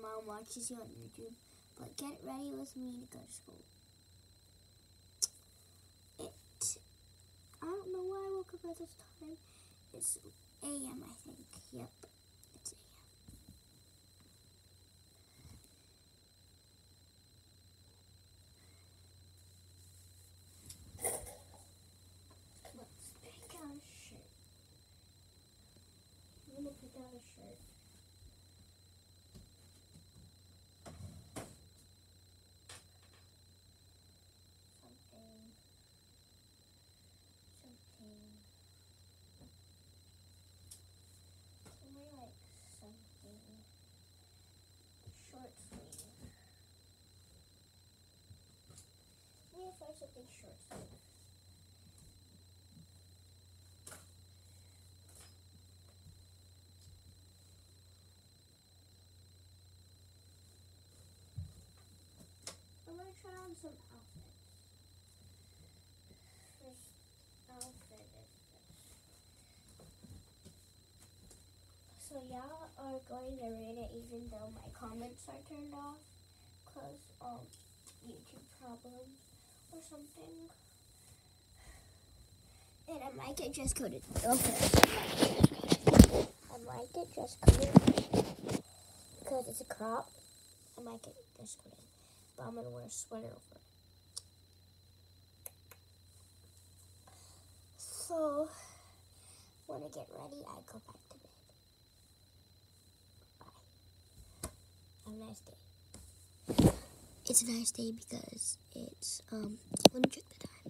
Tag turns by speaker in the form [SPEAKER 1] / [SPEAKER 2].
[SPEAKER 1] mom watches you on YouTube. But get ready with me to go to school. It. I don't know why I woke up at this time. It's a.m. I think. Yep. Let's pick out a shirt. I'm gonna pick out a shirt. Something. Something. Somewhere like something. Short sleeve. Me short. I'm gonna try on some outfits. First outfit is this. So y'all are going to read it even though my comments are turned off because um YouTube problems or something. And I might get just coded. Okay. I might get just coded because it's a crop. I might get just coded but I'm gonna wear a sweater over it. So when I get ready, I go back to bed. Bye. Have a nice day. It's a nice day because it's um. Let me check the time.